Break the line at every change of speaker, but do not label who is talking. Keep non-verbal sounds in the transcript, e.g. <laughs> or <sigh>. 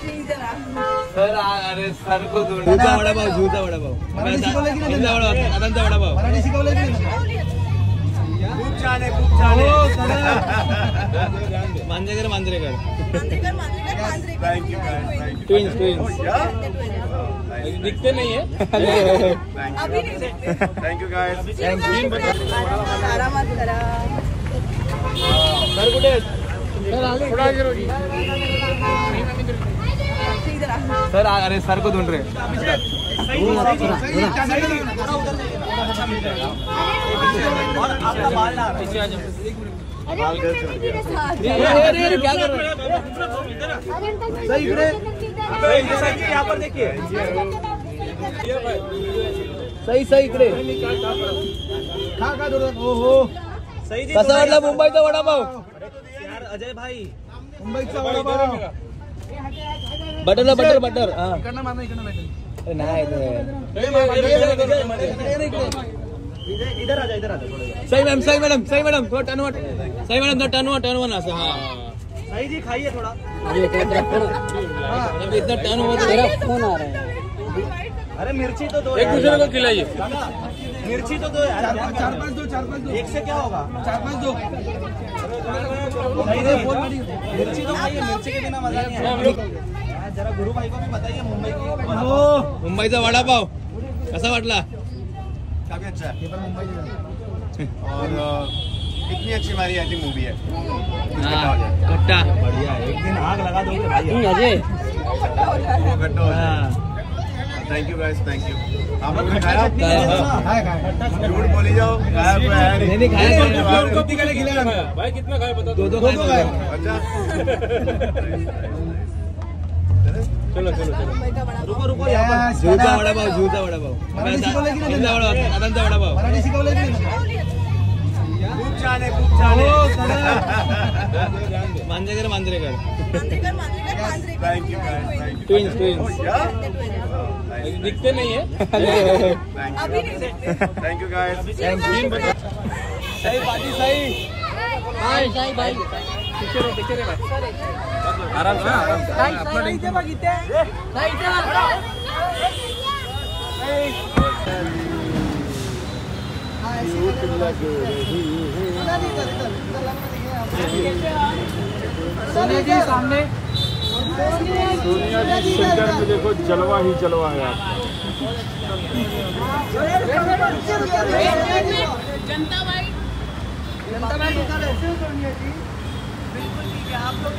Sir अरे sir को
मराठी शिकवलं की नाही
इंदा वडापाव दादांचा वडापाव
मराठी शिकवलंय की नाही
खूप छान आहे खूप छान आहे. <laughs>
मांजरेकर मांजरेकर। ट्विन्स ट्विन्स दिखते नहीं है।
थँक्यू गायस
आरामात करा
सर कुठे आहेत? सर अरे सर को ढूंढ रहे अरे अरे क्या कर रहे
सही इकडे
यहाँ पर देखिए
सही सही इकडे।
खा खा थोडं. हो हो
कसा वाटला मुंबईचा वडापाव?
अजय भाई।
वडापाव
बटर बटर बटर हा
इकडनं भेटेल
अरे नाही
इधर आ जा इधर आ जा थोड़ा
सही मॅम सही मॅडम सही मॅडम थोडं टर्नवर सही मॅडम थोडं टर्नवर टर्नवर असं हा।
सही जी खाइए थोड़ा।
अभी इतना टर्न हो। रहा है
अरे मिर्ची तो दो
एक दूसरे को खिलाइए।
मिर्ची तो दो यार।
चार चार पाच दो चार पाच दो।
एक से क्या होगा?
चार पाच दो।
मिर्ची तो खाइए मिर्ची के बिना मज़ा नहीं यार, जरा गुरु भाई को भी बताइए मुंबई की वड़ा
हो
मुंबईचा वडापाव कसा वाटला?
काफ़ी अच्छा है।
हे पण मुंबईचे
और इतनी अच्छी हमारी आई थिंक मूवी है।
हा खट्टा
बढ़िया एक दिन आग लगा दोगे भाई।
अजय।
गट्टा हो
हा।
Thank you guys thank you आप लोगों ने खाया?
हाँ।
काय काय
झूठ बोली जाओ खाया कोई है
नहीं, नहीं, खाया नहीं।
बाहर-
किती कडे गेले
भाई कितना खाए बता दो। दो
काय
अच्छा।
चलो चलो चलो।
रुको रुको यहाँ पर।
झूचा वडापाव झूचा वडापाव
मराठी शिकवलंय की नाही?
इंदा वडापाव दादांचा वडापाव
मराठी शिकवलंय की नाही
खूप छान आहे खूप छान
हो
आहे
चला
Manjrekar Manjrekar
Manjrekar Manjrekar Manjrekar
thank you guys thank you
twins twins दिखते नहीं है
अभी नहीं देखते
थैंक यू गाइस
सही पार्टी सही आराम से आराम से अपना टेंशन
सोनिया जी सामने।
सोनिया जी सेंटर में देखो जलवा ही जलवा है आप।
जनता वाइट जनता वाइट बिल्कुल ठीक है आप लोग